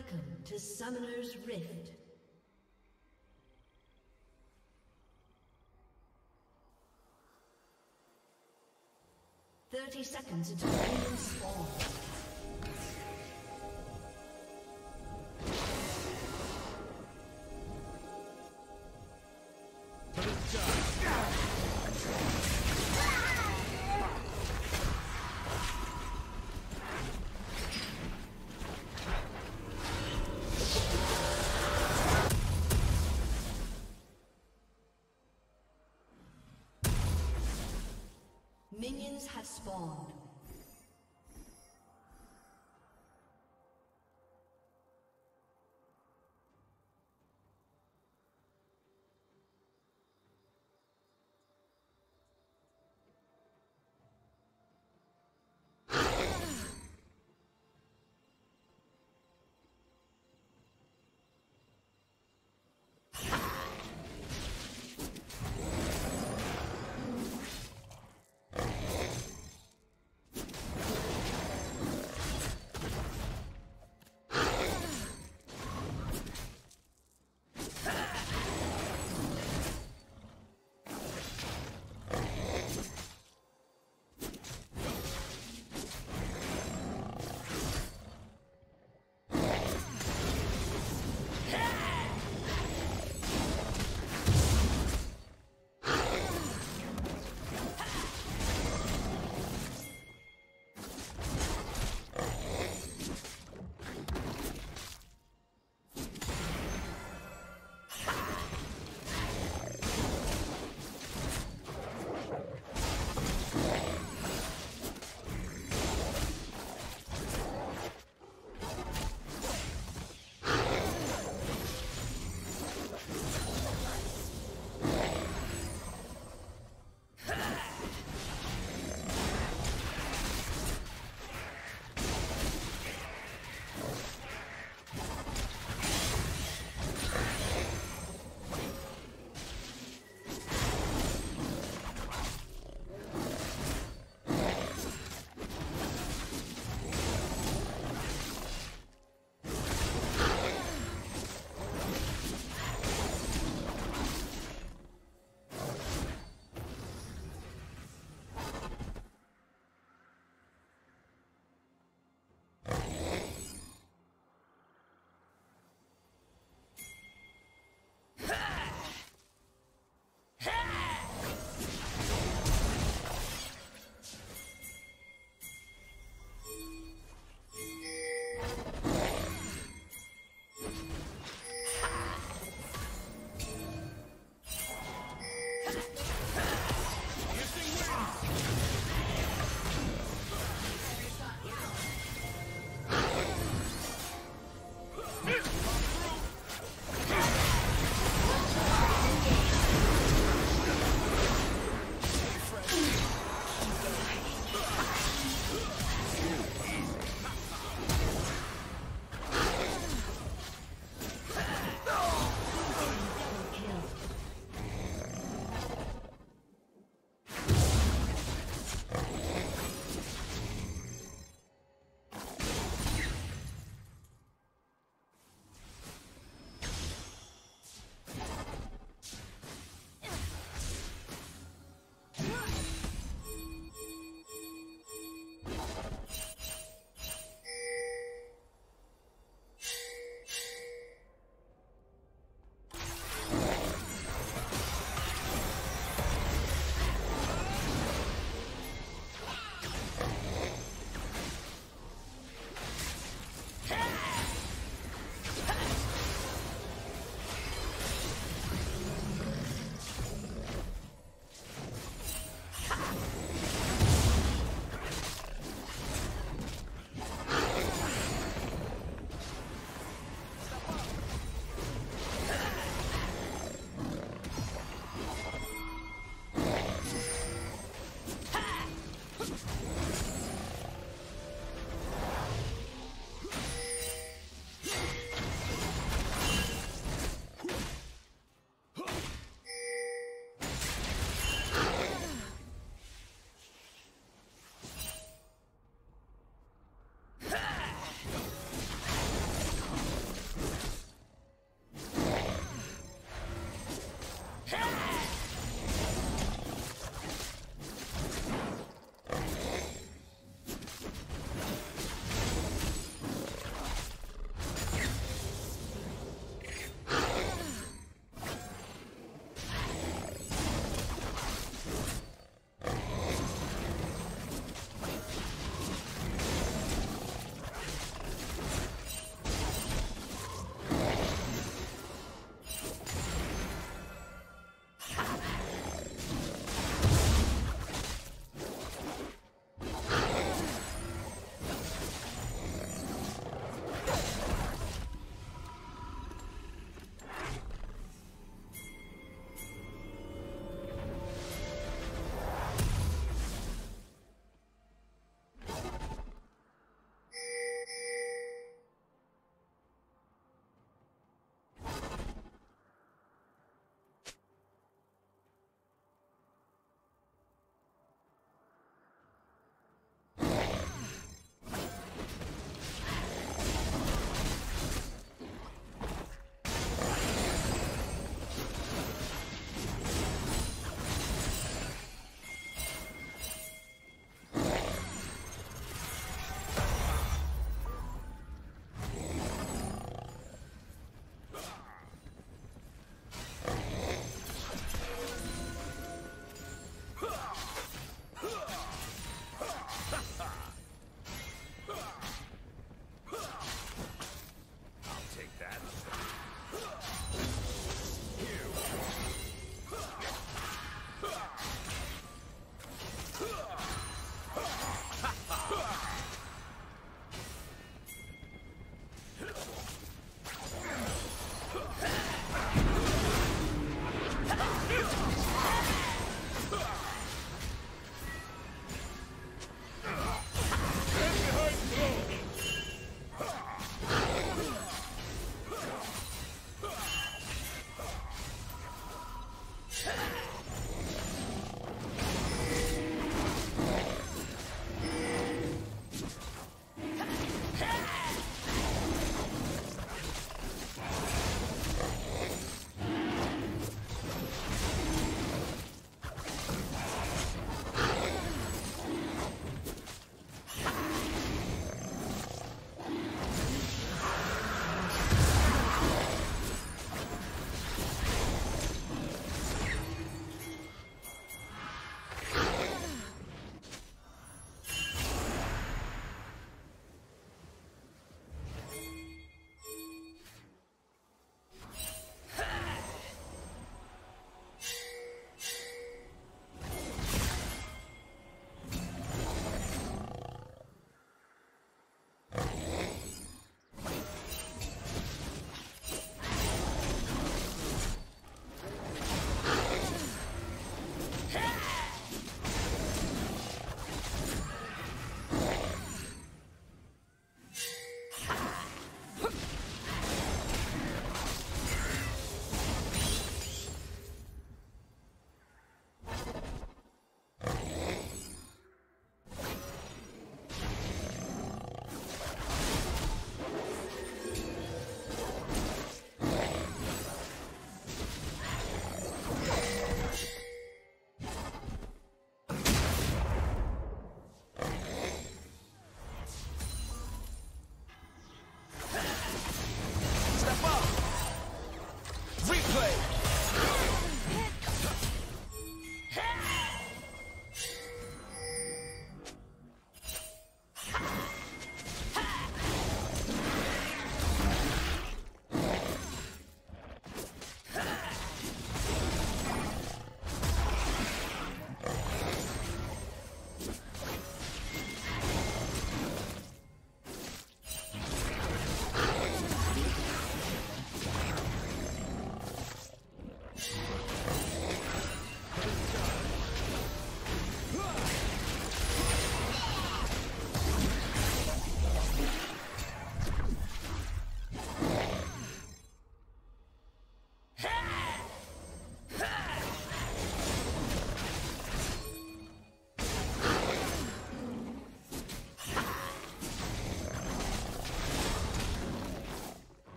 Welcome to Summoner's Rift. Thirty seconds until minions spawn. Minions have spawned.